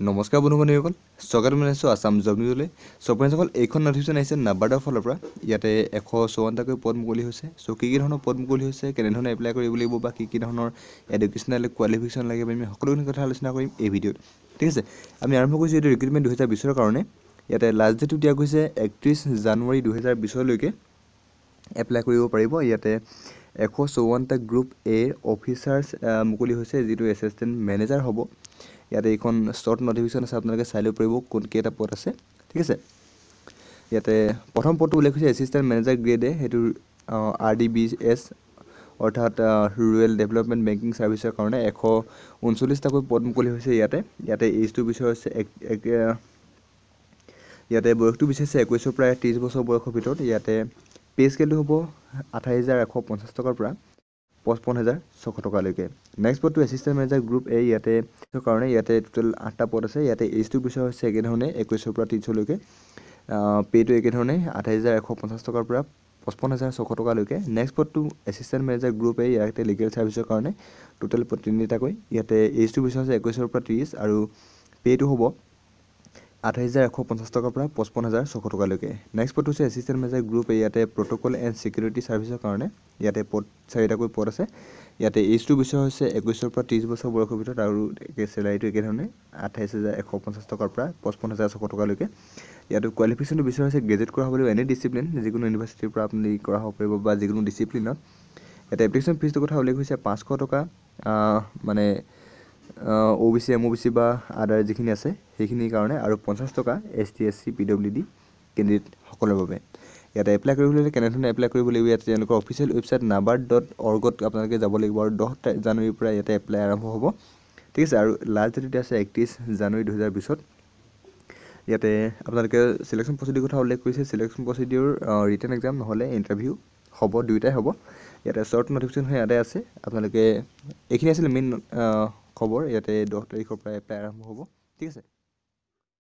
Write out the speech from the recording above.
নমস্কাৰ বন্ধু বান্ধৱীসকল স্বাগতম জনাইছোঁ আছাম জব নিউজলৈ। চ' ফ্ৰেণ্ডসকল এইখন নটিফিকেশ্যন আহিছে নাবাৰ্ডৰ ফালৰ পৰা। ইয়াতে এশ চৌৱন্নটাকৈ পদ মুকলি হৈছে। চ' কি কি ধৰণৰ পদ মুকলি হৈছে কেনেধৰণে এপ্লাই কৰিব লাগিব বা কি কি ধৰণৰ এডুকেশ্যনেল কোৱালিফিকেশ্যন লাগে আমি সকলোখিনি কথা আলোচনা কৰিম এই ভিডিঅ'ত। ঠিক আছে আমি আৰম্ভ কৰিছোঁ এইটো ৰিক্ৰুটমেণ্ট দুহেজাৰ বিছৰ কাৰণে। ইয়াতে লাষ্ট ডেটটো দিয়া গৈছে একত্ৰিছ জানুৱাৰী দুহেজাৰ বিছলৈকে এপ্লাই কৰিব পাৰিব। ইয়াতে এশ চৌৱন্নটা গ্ৰুপ এ অফিচাৰ্ছ মুকলি হৈছে যিটো এছিষ্টেণ্ট মেনেজাৰ হ'ব। ইয়াতে এইখন শ্বৰ্ট নটিফিকেশ্যন আছে আপোনালোকে চাই ল'ব পাৰিব কোন কেইটা পদ আছে ঠিক আছে? ইয়াতে প্ৰথম পদটো উল্লেখ হৈছে এছিষ্টেণ্ট মেনেজাৰ গ্ৰেড সেইটো আৰ ডি বি এছ অৰ্থাৎ ৰুৰেল ডেভেলপমেণ্ট বেংকিং ছাৰ্ভিচৰ কাৰণে এশ ঊনচল্লিছটাকৈ পদ মুকলি হৈছে ইয়াতে। ইয়াতে এইজটো বিচৰা হৈছে এক এক ইয়াতে বয়সটো বিচাৰিছে একৈছৰ পৰা ত্ৰিছ বছৰ বয়সৰ ভিতৰত। ইয়াতে পে' স্কেলটো হ'ব আঠাইছ হাজাৰ এশ পঞ্চাছ টকাৰ পৰা। পঁচপন্ন হাজাৰ ছশ টকালৈকে। নেক্সট পদটো এছিষ্টেণ্ট মেনেজাৰ গ্ৰুপ এ ইয়াতে কাৰণে ইয়াতে টোটেল আঠটা পদ আছে। ইয়াতে এইজটো বিচৰা হৈছে একেধৰণে একৈছৰ পৰা ত্ৰিছলৈকে পে'টো একেধৰণে আঠাইছ হাজাৰ এশ পঞ্চাছ টকাৰ পৰা পঁচপন্ন হাজাৰ ছশ টকালৈকে। নেক্সট পদটো এছিষ্টেণ্ট মেনেজাৰ গ্ৰুপ এ ইয়াতে লিগেল ছাৰ্ভিচৰ কাৰণে টোটেল তিনিটাকৈ ইয়াতে এইজটো বিচৰা হৈছে একৈছৰ পৰা ত্ৰিছ আৰু পে'টো হ'ব আঠাইছ হাজাৰ এশ পঞ্চাছ টকাৰ পৰা পঁচপন্ন হাজাৰ ছশ টকালৈকে। নেক্সট পদটো হৈছে এছিষ্টেণ্ট মেনেজাৰ গ্ৰুপ ইয়াতে প্ৰট'কল এণ্ড ছিকিউৰিটি ছাৰ্ভিচৰ কাৰণে ইয়াতে পদ চাৰিটাকৈ পদ আছে। ইয়াতে এইজটো বিচৰা হৈছে একৈছৰ পৰা ত্ৰিছ বছৰ বয়সৰ ভিতৰত আৰু চেলাৰীটো একেধৰণে আঠাইছ হাজাৰ এশ পঞ্চাছ টকাৰ পৰা পঁচপন্ন হাজাৰ ছশ টকালৈকে। ইয়াতো কোৱালিফিকেশ্যনটো বিচৰা হৈছে গ্ৰেজুৱেট কৰা হ'ব লাগিব এনি ডিচিপ্লিন যিকোনো ইউনিভাৰ্চিটিৰ পৰা আপুনি কৰা হ'ব পাৰিব বা যিকোনো ডিচিপ্লিনত ইয়াতে এপ্লিকেশ্যন ফিজটোৰ কথা উল্লেখ হৈছে পাঁচশ টকা মানে O' B C M O' B C বা আদাৰ যিখিনি আছে সেইখিনিৰ কাৰণে আৰু পঞ্চাছ টকা S T S C P W D কেণ্ডিডেটসকলৰ বাবে। ইয়াতে এপ্লাই কৰিবলৈ হ'লে কেনেধৰণে এপ্লাই কৰিব লাগিব ইয়াতে তেওঁলোকৰ অফিচিয়েল ৱেবছাইট নাবাৰ ডট অৰ্গত আপোনালোকে যাব লাগিব আৰু দহ জানুৱাৰীৰ পৰা ইয়াতে এপ্লাই আৰম্ভ হ'ব। ঠিক আছে আৰু লাষ্ট ডেট আছে একত্ৰিছ জানুৱাৰী দুহেজাৰ বিছত ইয়াতে আপোনালোকে চিলেকশ্যন প্ৰচিডিউৰ কথা উল্লেখ কৰিছে। চিলেকশ্যন প্ৰচিডিউৰ ৰিটাৰ্ণ এক্সাম নহ'লে ইণ্টাৰভিউ হ'ব দুয়োটাই হ'ব। ইয়াতে শ্বৰ্ট নটিফিকেশ্যন হৈ ইয়াতে আছে। আপোনালোকে এইখিনি আছিলে মেইন খবৰ ইয়াতে দহ তাৰিখৰ পৰা এপ্লাই আৰম্ভ হ'ব। ঠিক আছে?